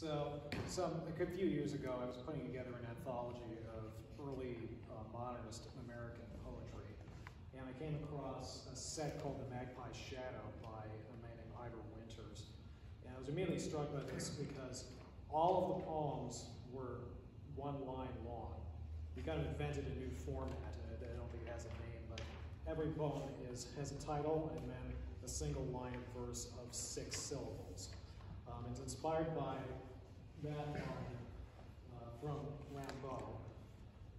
So, some, a few years ago, I was putting together an anthology of early uh, modernist American poetry. And I came across a set called The Magpie Shadow by a man named Yvor Winters. And I was immediately struck by this because all of the poems were one line long. He kind of invented a new format, I don't think it has a name, but every poem is, has a title and then a single line verse of six syllables. Inspired by that line uh, from Rimbaud,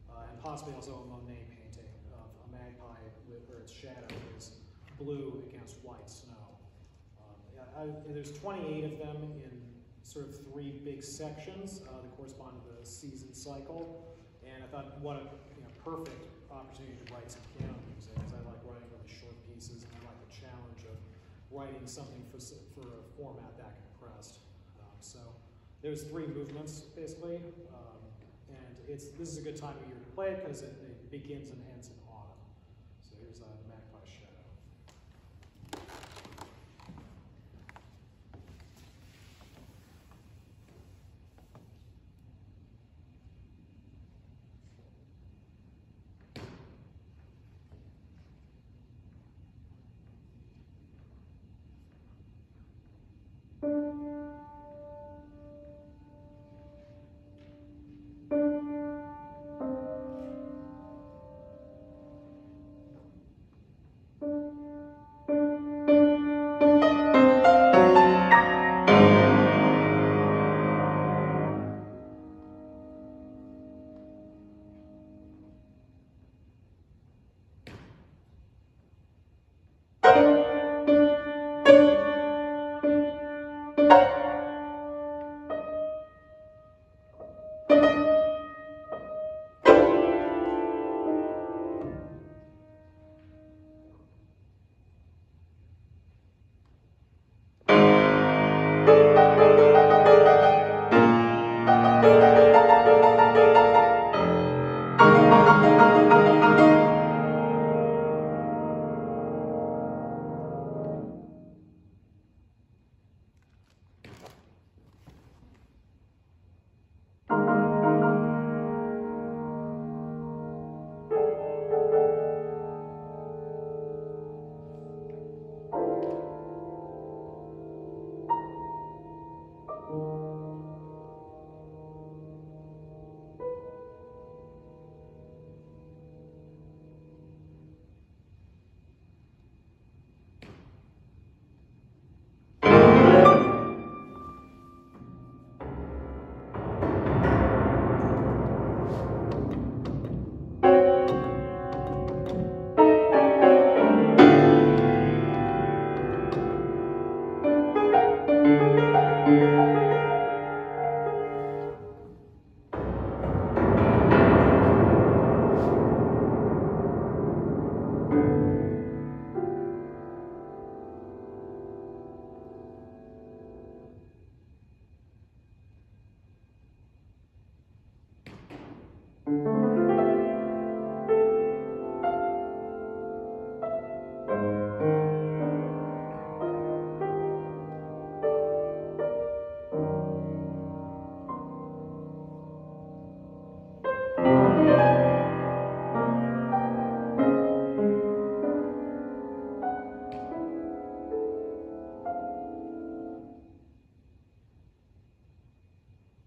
uh, and possibly also a Monet painting of a magpie with, where its shadow is blue against white snow. Um, I, there's 28 of them in sort of three big sections uh, that correspond to the season cycle. And I thought, what a you know, perfect opportunity to write some piano music, because I like writing really short pieces, and I like the challenge of writing something for, for a format that compressed. So there's three movements, basically, um, and it's this is a good time of year to play it because it, it, begins and ends in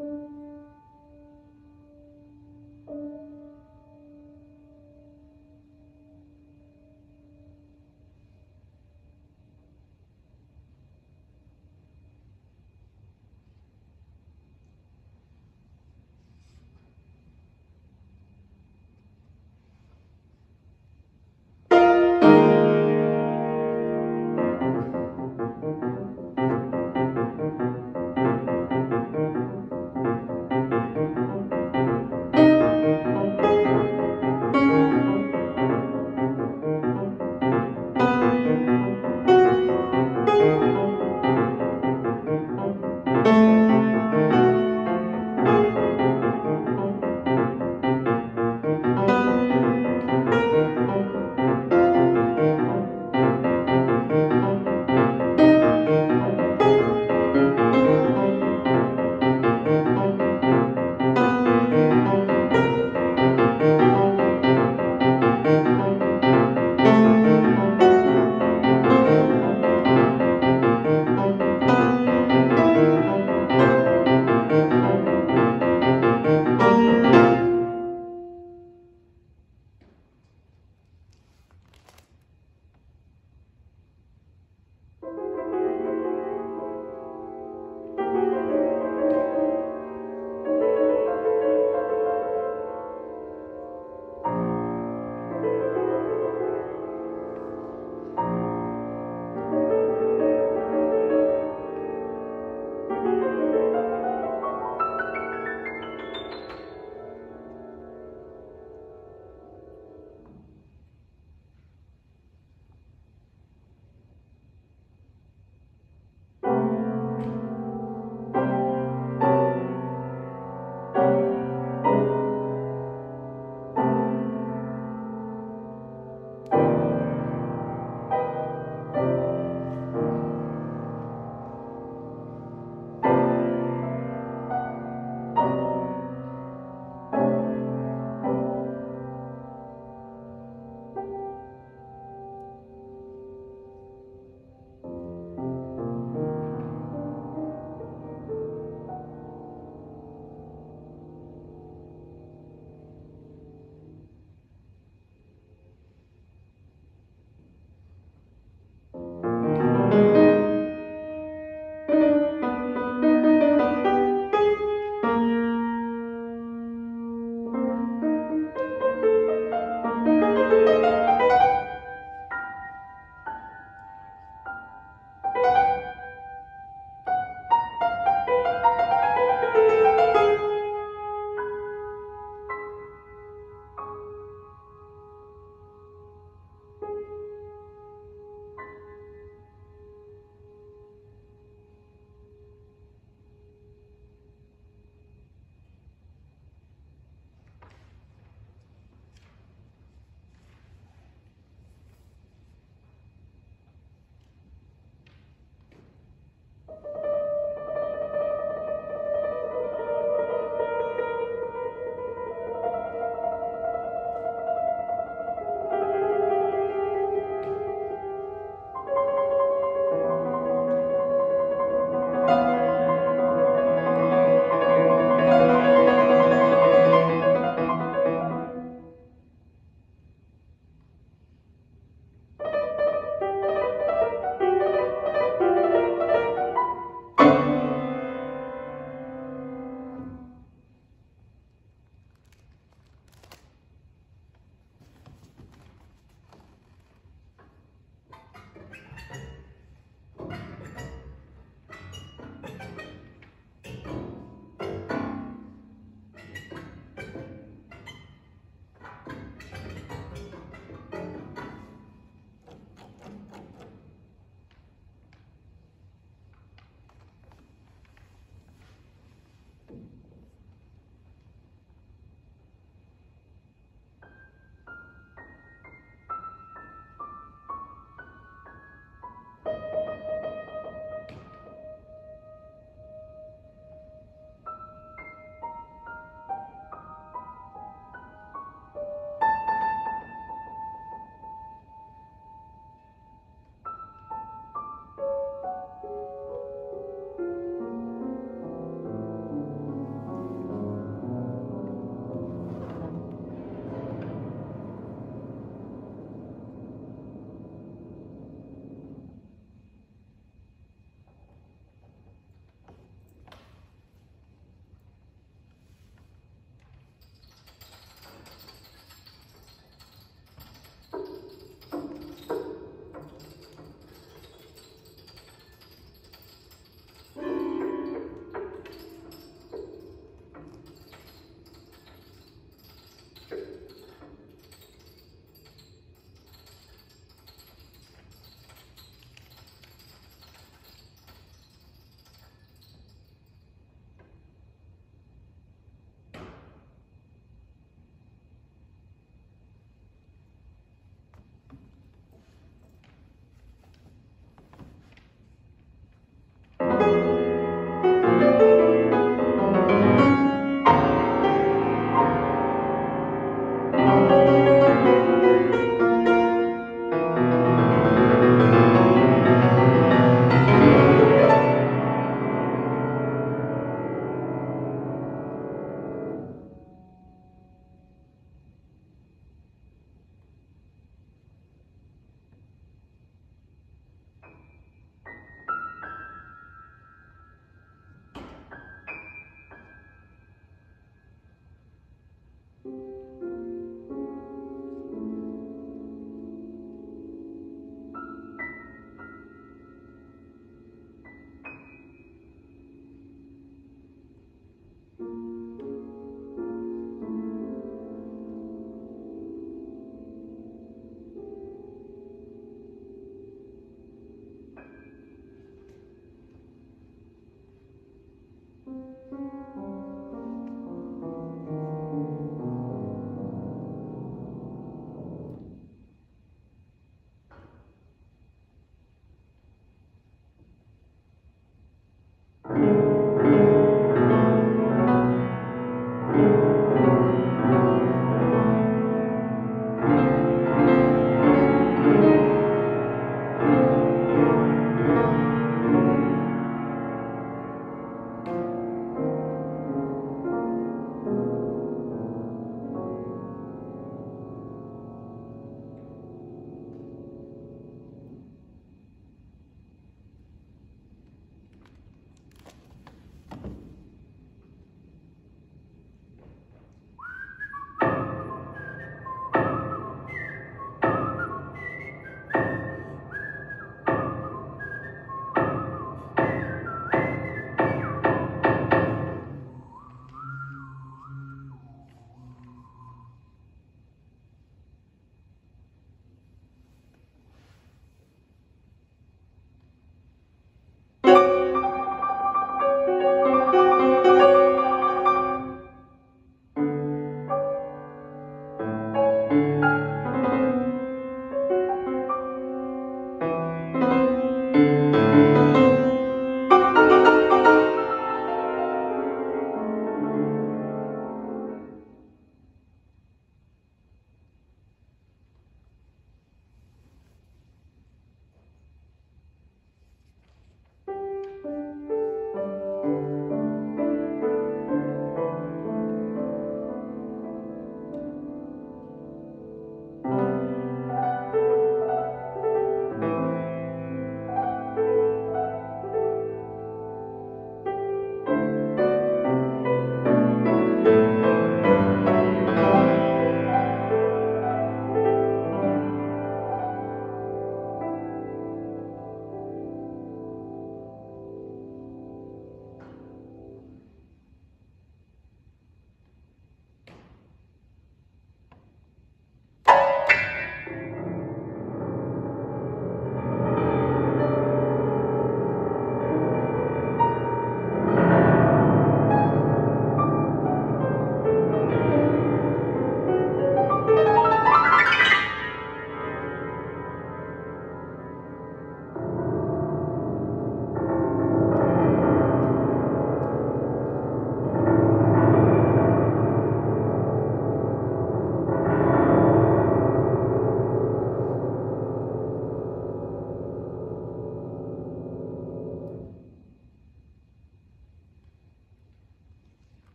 Música